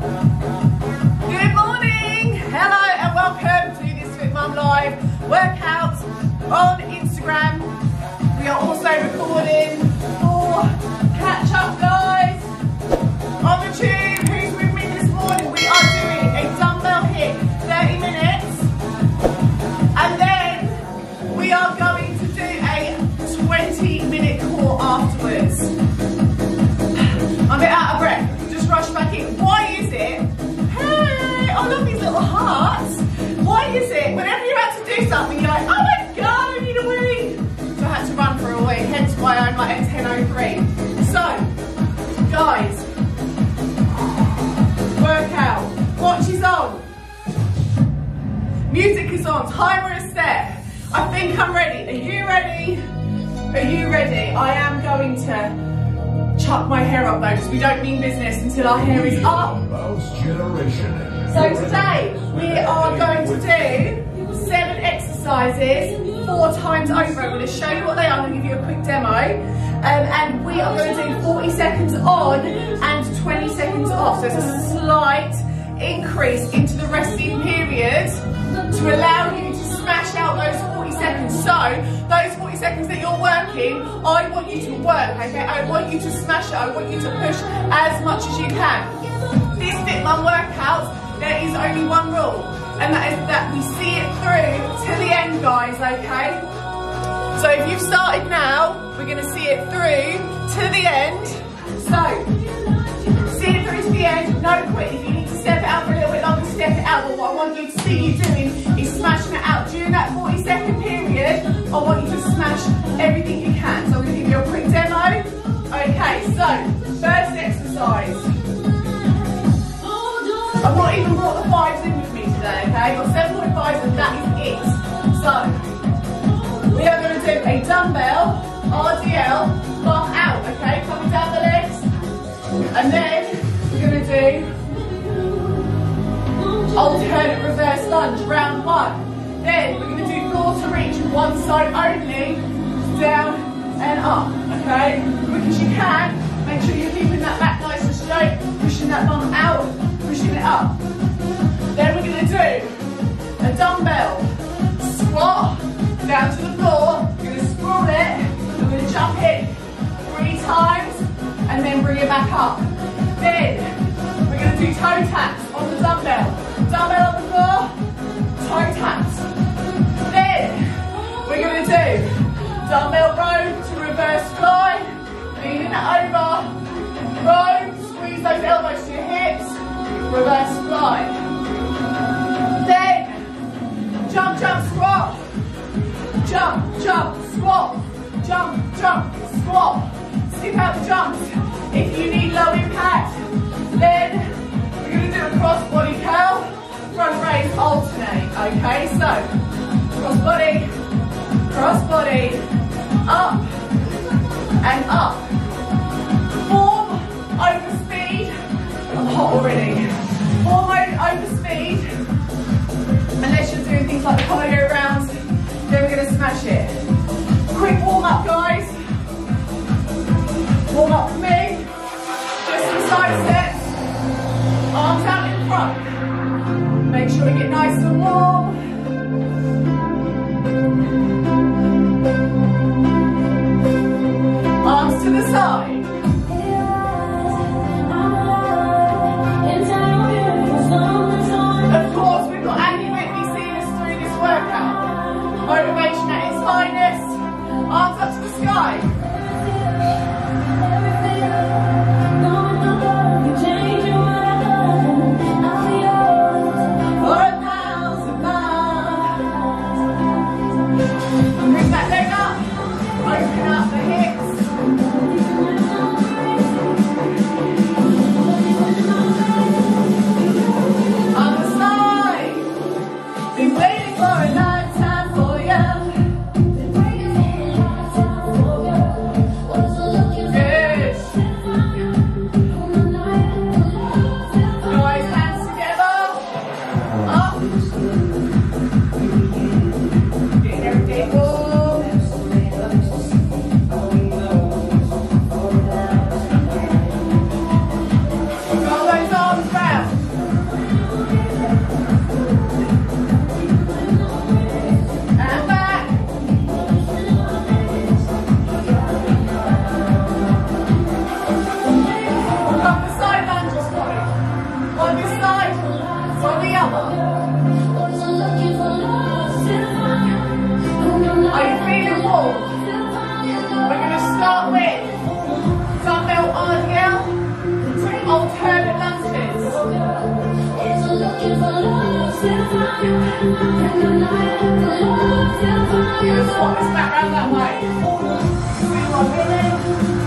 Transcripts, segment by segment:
Good morning, hello and welcome to this Fit Mum Live workout on Instagram. We are also recording I'm at 10.03. So, guys, workout. Watch is on. Music is on. Timer is set. I think I'm ready. Are you ready? Are you ready? I am going to chuck my hair up though because we don't mean business until our hair is up. So today we are going to do seven exercises four times over. I'm going to show you what they are. I'm going to give you a quick demo. Um, and we are going to do 40 seconds on and 20 seconds off. So it's a slight increase into the resting period to allow you to smash out those 40 seconds. So those 40 seconds that you're working, I want you to work, okay? I want you to smash it. I want you to push as much as you can. This Fit Mum workout, there is only one rule, and that is that we see it through to the end, guys, okay? So if you've started now, we're gonna see it through to the end. So, see it through to the end, no quit. If you need to step it out for a little bit longer, step it out. But what I want you to see you doing is smashing it out. During that 40 second period, I want you to smash everything you can. So I'm gonna give you a quick demo. Okay, so, first exercise. I've not even brought the fives in today, okay? Got 7.5 and that is it. So, we are going to do a dumbbell, RDL, bar out, okay? Coming down the legs. And then, we're going to do alternate reverse lunge, round one. Then, we're going to do floor to reach, one side only, down and up, okay? Quick as you can, make sure you're keeping that back nice and straight, pushing that bum out, pushing it up. To do a dumbbell squat down to the floor. We're going to sprawl it. We're going to jump in three times and then bring it back up. Then we're going to do toe taps on the dumbbell. Dumbbell on the floor, toe taps. Then we're going to do dumbbell row to reverse fly. Leaning over. Row, squeeze those elbows to your hips reverse fly. Jump, jump, squat. Jump, jump, squat. Jump, jump, squat. Skip out the jumps. If you need low impact, then we're going to do a cross body curl, front raise, alternate. Okay, so cross body, cross body, up and up. Form over speed. I'm hot already. Form over speed. Unless you're doing things like the cardio rounds, swap this back round that way.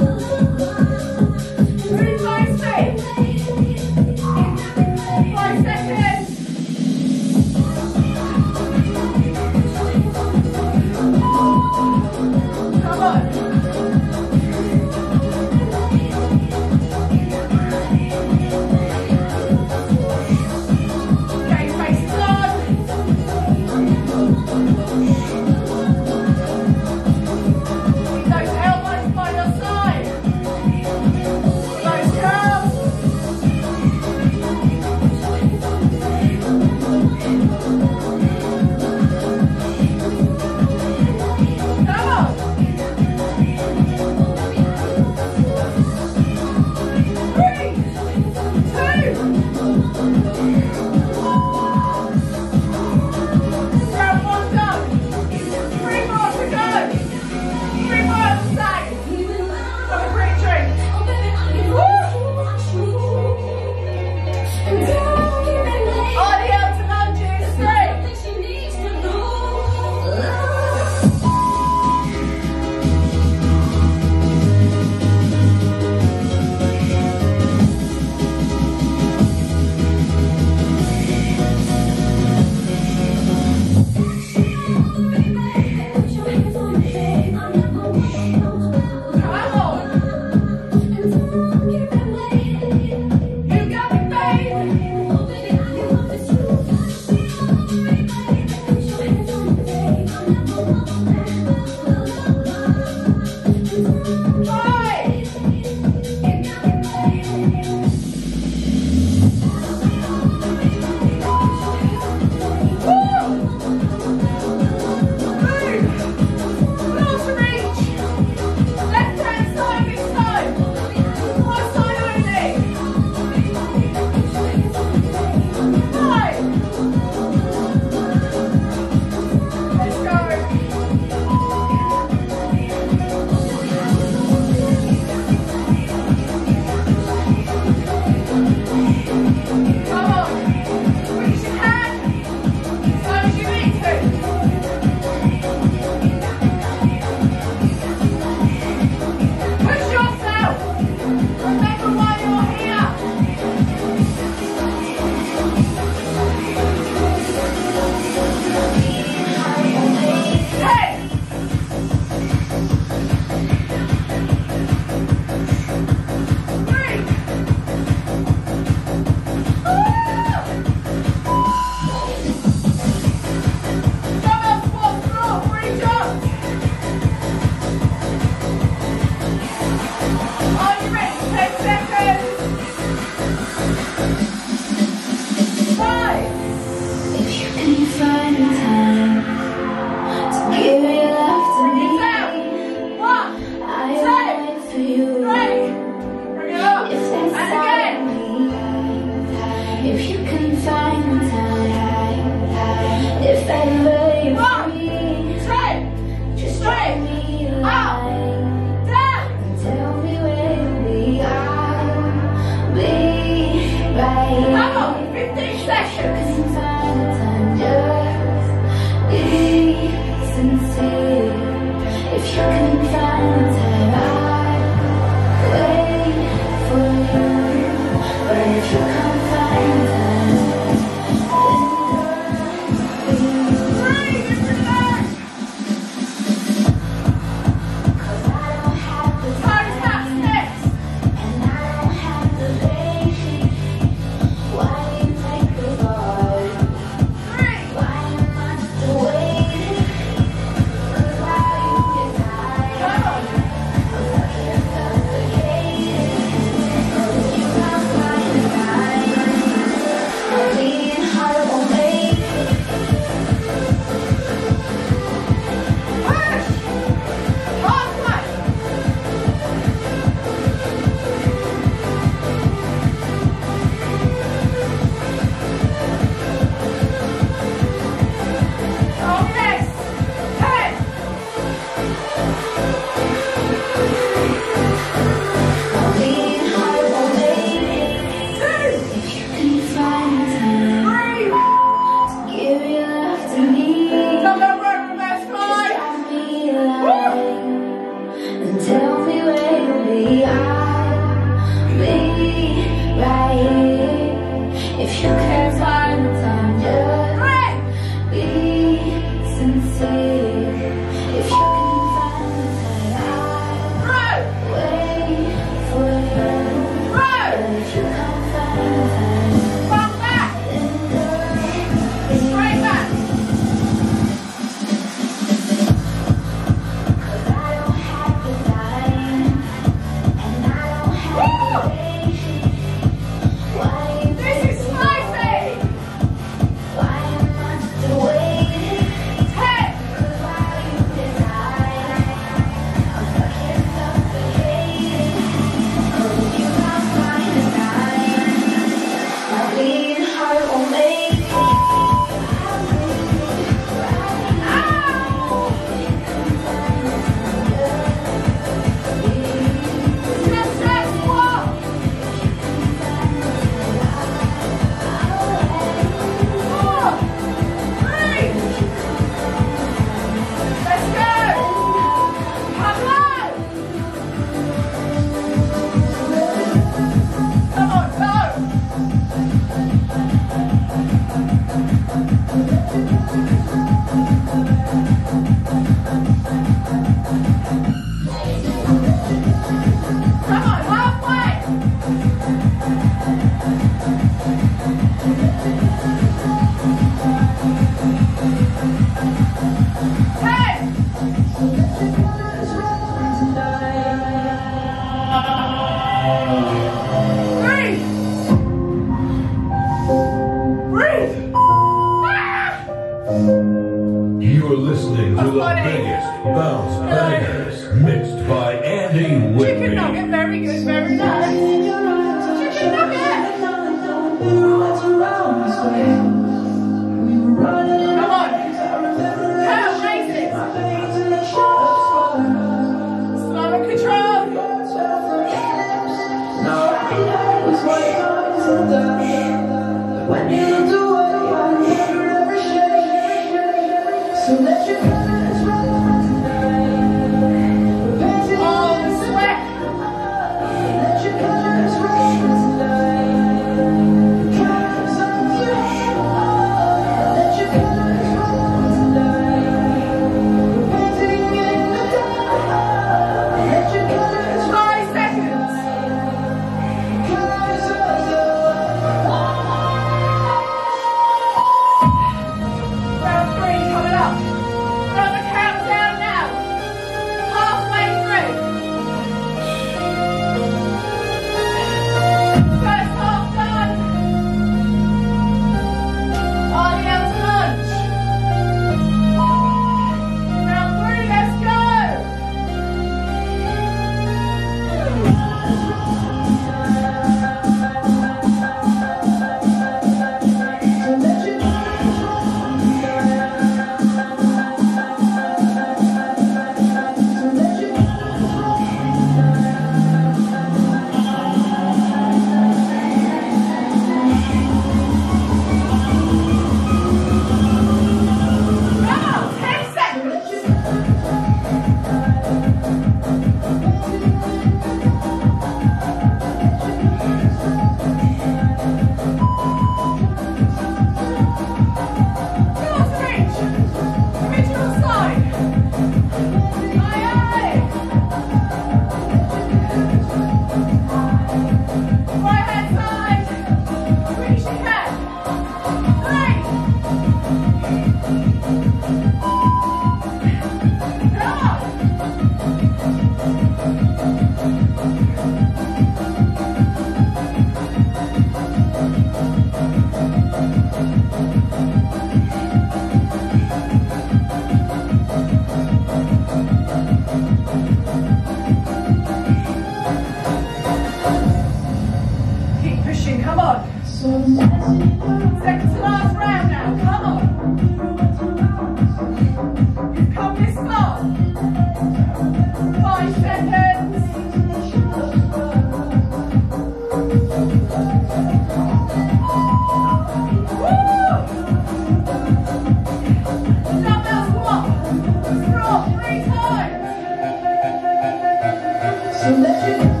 So let me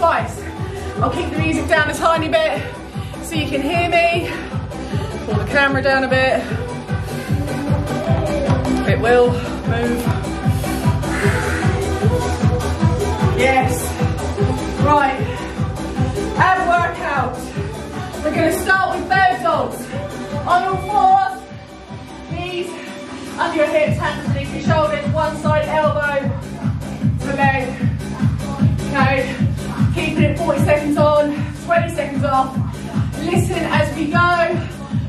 twice. I'll keep the music down a tiny bit so you can hear me. Pull the camera down a bit. It will move. Yes. Right. Ab workout. We're going to start with bird dogs. On all fours. Knees under your hips, hands underneath your shoulders. One side elbow to leg. Okay. Keeping it 40 seconds on, 20 seconds off. Listen as we go.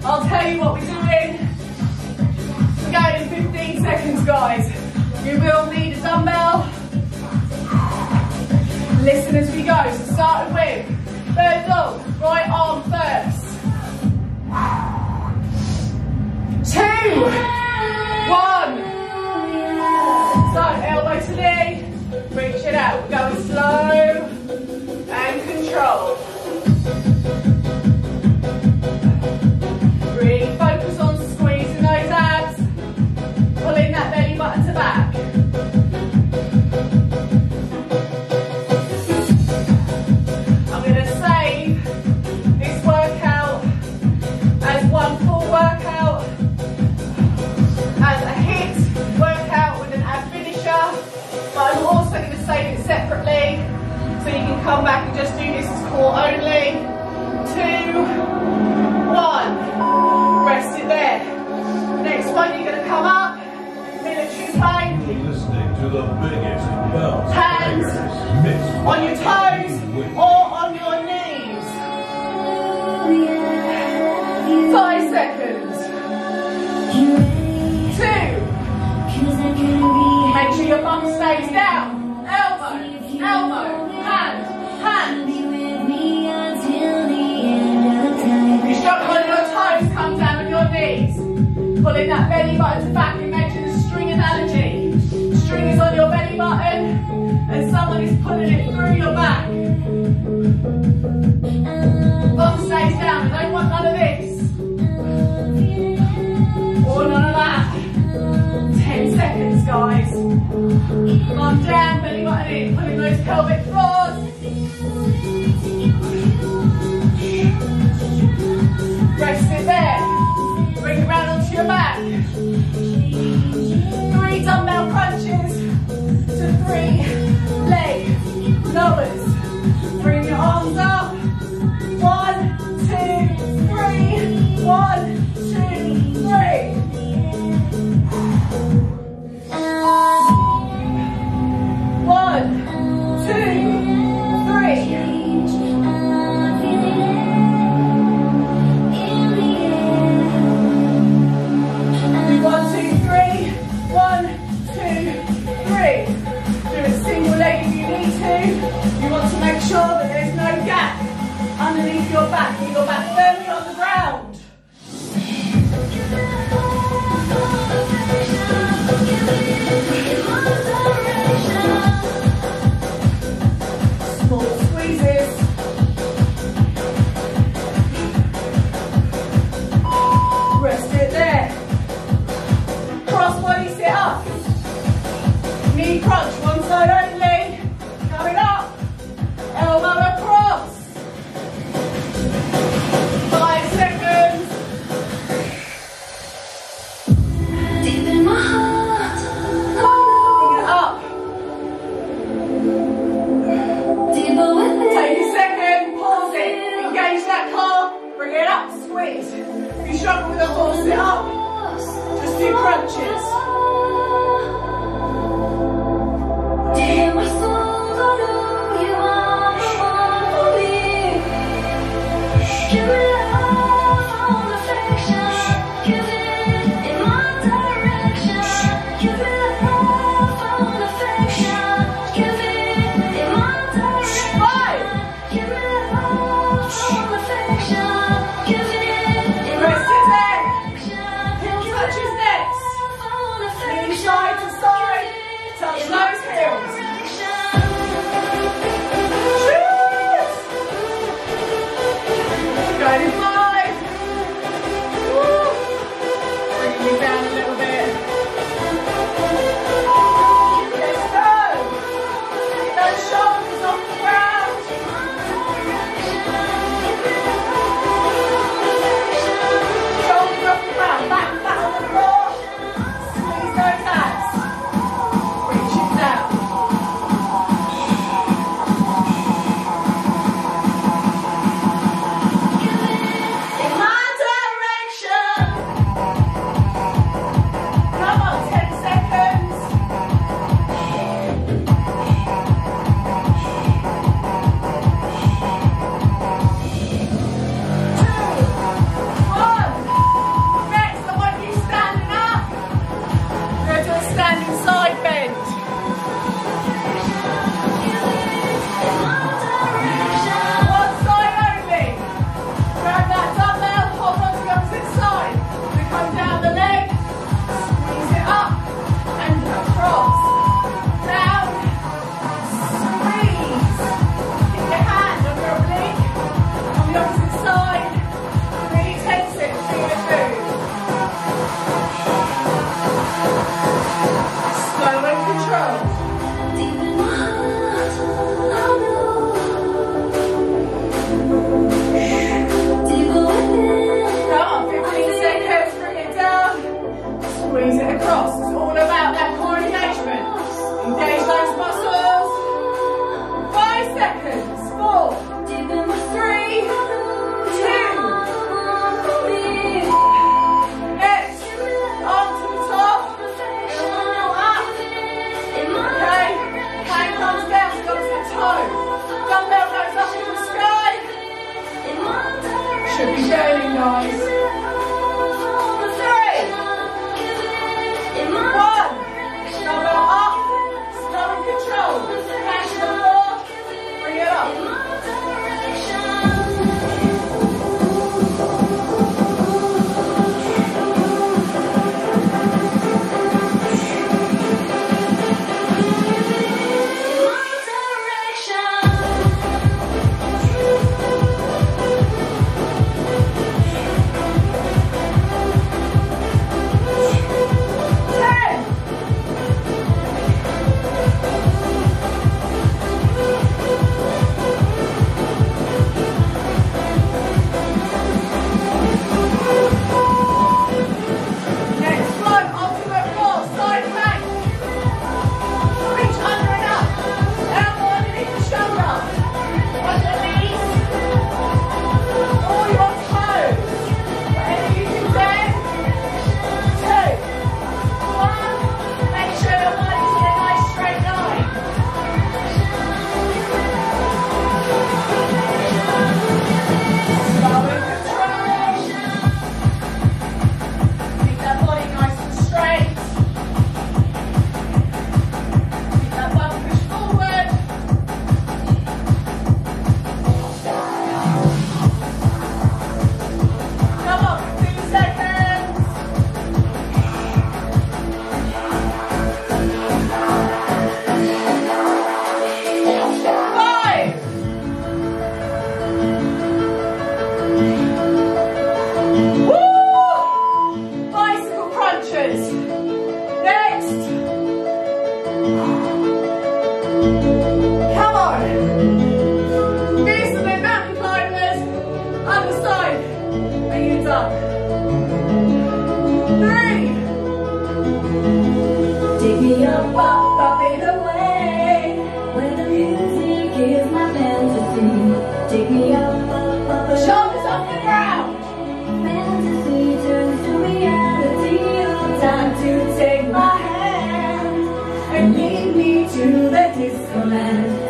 I'll tell you what we're doing. We're going in 15 seconds, guys. You will need a dumbbell. Listen as we go. So starting with bird dog, right arm first. Two, one. So elbow to knee, reach it out. We're going slow and control. Really focus on squeezing those abs, pulling that belly button to back. Come back and just do this as core only. Two, one, rest it there. Next one, you're going to come up, military plank, listening to the biggest, best Hands on your toes Button in, pulling those pelvic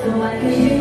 So I can do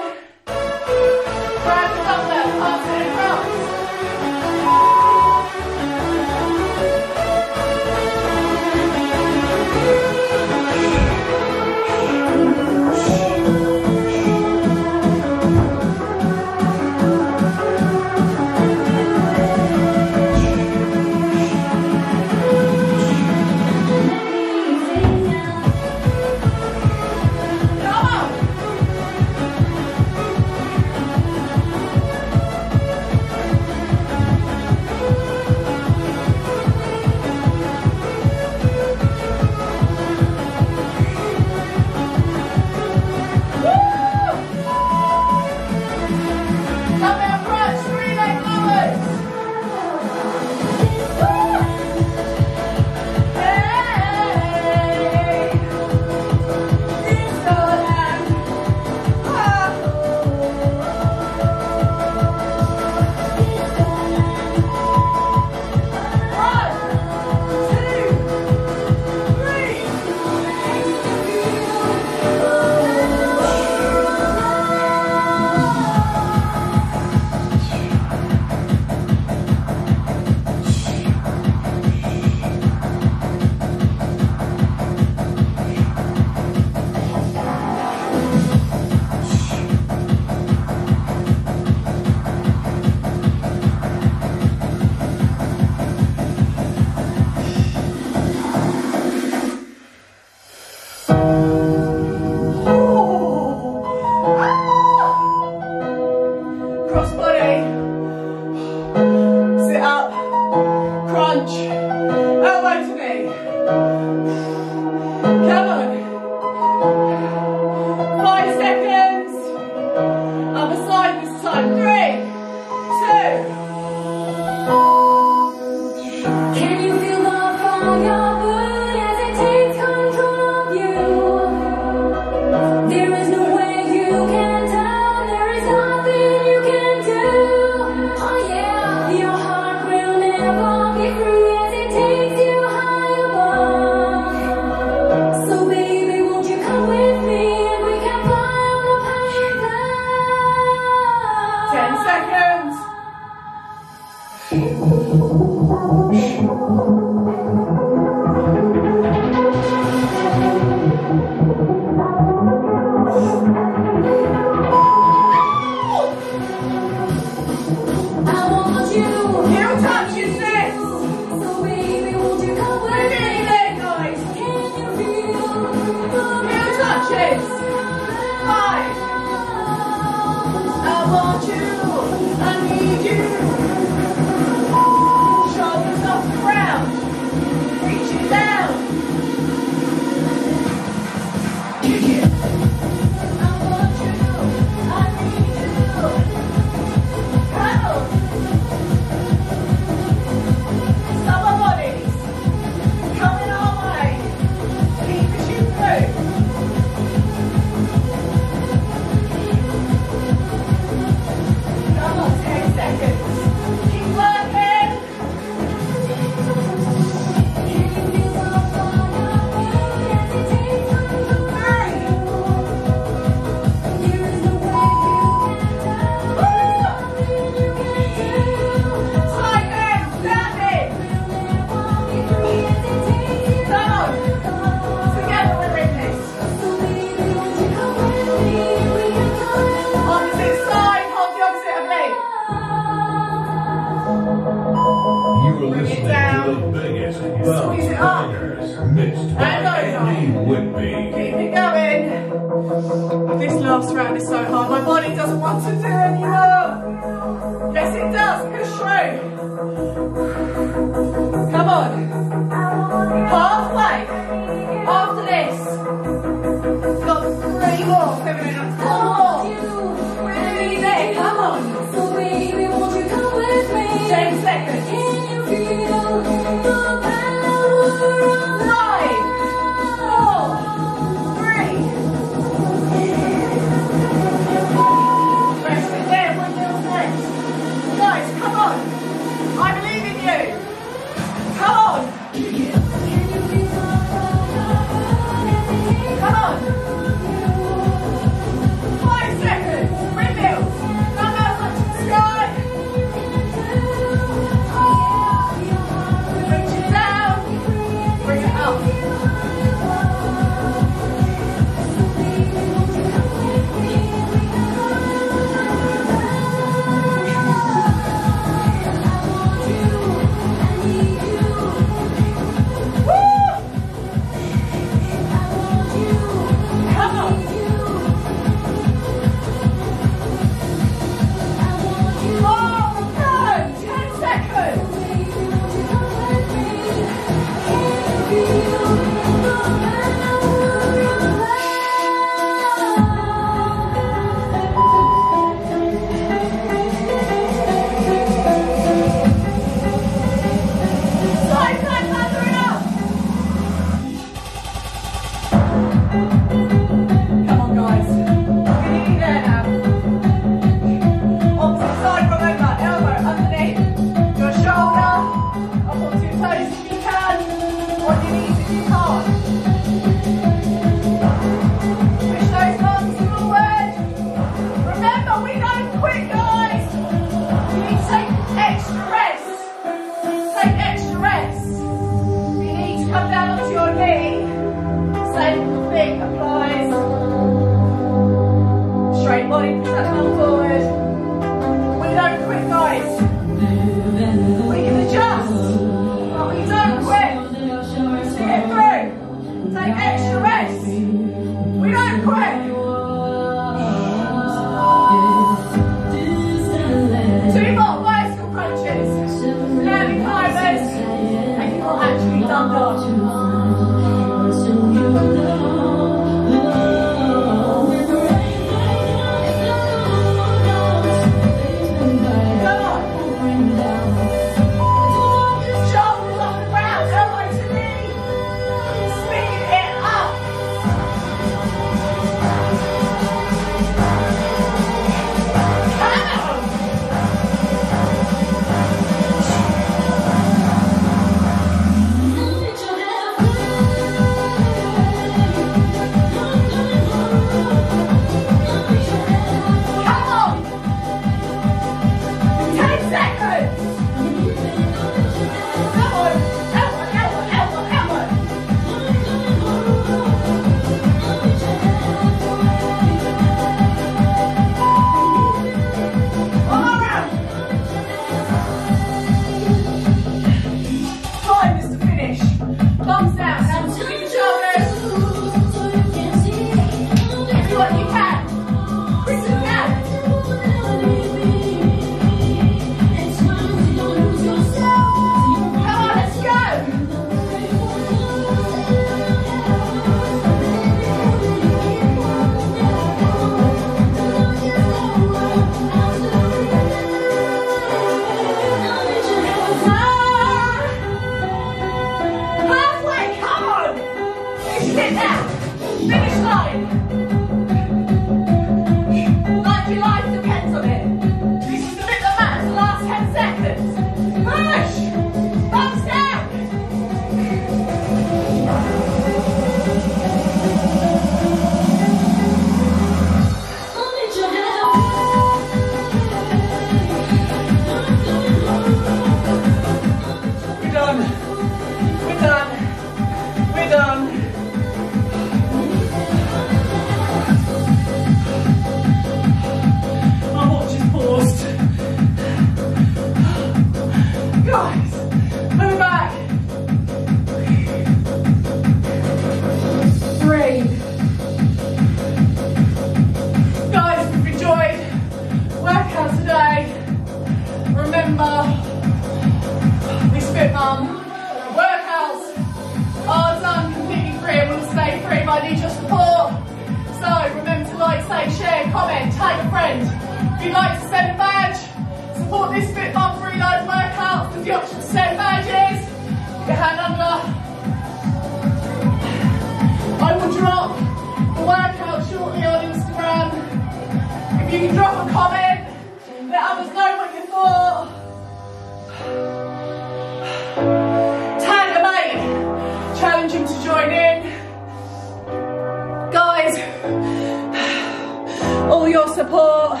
all your support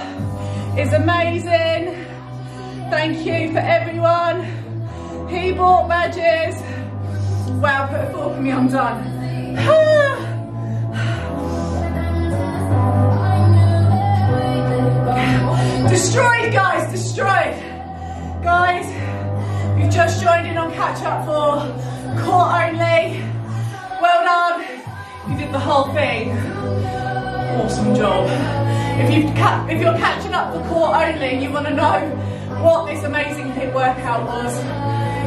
is amazing. Thank you for everyone who bought badges. Wow, put a fork for me, I'm done. destroyed, guys, destroyed. Guys, you've just joined in on catch up for core only. Well done. You did the whole thing. Awesome job. If, you if you're catching up for core only and you want to know what this amazing HIIT workout was,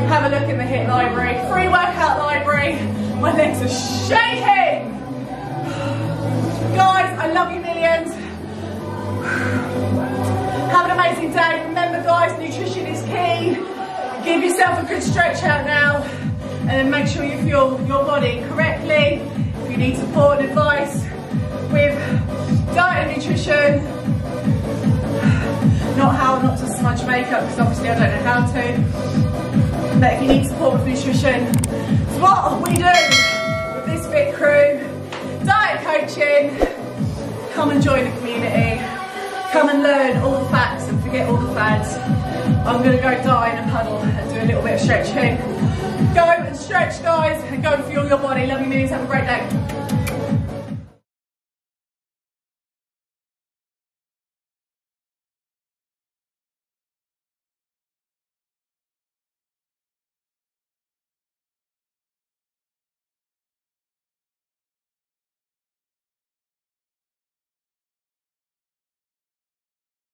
have a look in the HIIT library. Free workout library. My legs are shaking. Guys, I love you millions. Have an amazing day. Remember guys, nutrition is key. Give yourself a good stretch out now and then make sure you fuel your body correctly. If you need support and advice with diet and nutrition, not how not to smudge makeup because obviously I don't know how to. But if you need support with nutrition, it's what we do with this fit crew. Diet coaching, come and join the community. Come and learn all the facts and forget all the fads. I'm gonna go die in a puddle and do a little bit of stretching. Go and stretch guys and go and fuel your body. Love you millions, have a great day.